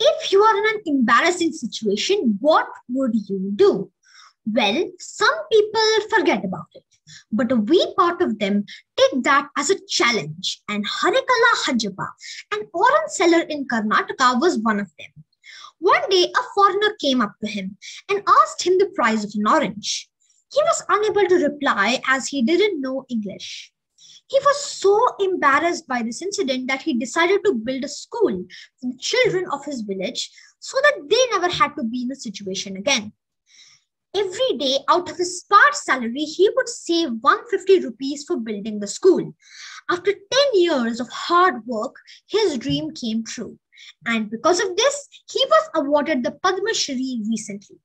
If you are in an embarrassing situation, what would you do? Well, some people forget about it, but a wee part of them take that as a challenge. And Harekala Hajabba, an orange seller in Karnataka, was one of them. One day, a foreigner came up to him and asked him the price of an orange. He was unable to reply as he didn't know English. He was so embarrassed by this incident that he decided to build a school for the children of his village so that they never had to be in a situation again. Every day, out of his sparse salary, he would save 150 rupees for building the school. After 10 years of hard work, his dream came true. And because of this, he was awarded the Padma Shri recently.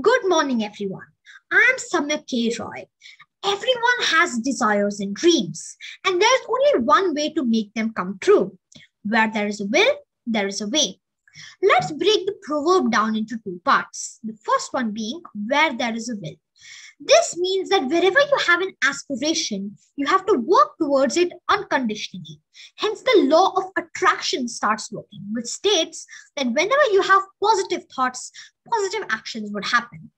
Good morning, everyone. I'm Samyak K. Roy. Everyone has desires and dreams, and there's only one way to make them come true. Where there is a will, there is a way. Let's break the proverb down into two parts. The first one being where there is a will. This means that wherever you have an aspiration, you have to work towards it unconditionally. Hence, the law of attraction starts working, which states that whenever you have positive thoughts, positive actions would happen.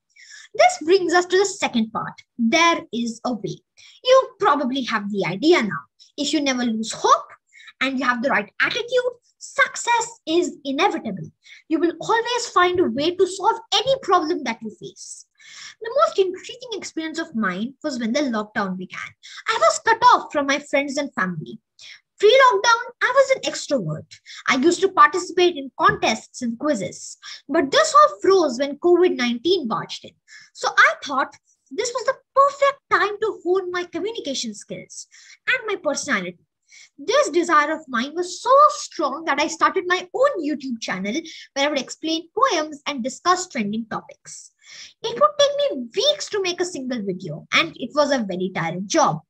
This brings us to the second part. There is a way. You probably have the idea now. If you never lose hope and you have the right attitude, success is inevitable. You will always find a way to solve any problem that you face. The most intriguing experience of mine was when the lockdown began. I was cut off from my friends and family. Pre lockdown, I was an extrovert. I used to participate in contests and quizzes. But this all froze when COVID 19 barged in. So I thought this was the perfect time to hone my communication skills and my personality. This desire of mine was so strong that I started my own YouTube channel where I would explain poems and discuss trending topics. It would take me weeks to make a single video, and it was a very tiring job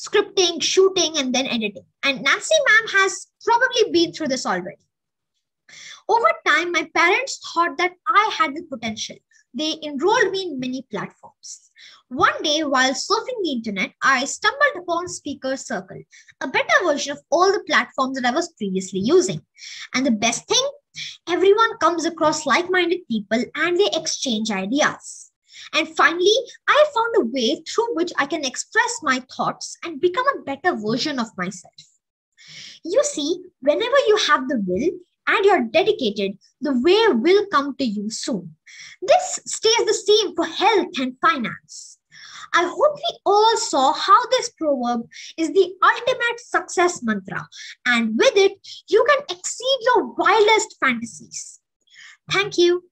scripting, shooting, and then editing. And Nancy ma'am has probably been through this already. Over time, my parents thought that I had the potential. They enrolled me in many platforms. One day, while surfing the internet, I stumbled upon Speaker Circle, a better version of all the platforms that I was previously using. And the best thing, everyone comes across like minded people and they exchange ideas. And finally, I found a way through which I can express my thoughts and become a better version of myself. You see, whenever you have the will and you're dedicated, the way will come to you soon. This stays the same for health and finance. I hope we all saw how this proverb is the ultimate success mantra, and with it, you can exceed your wildest fantasies. Thank you.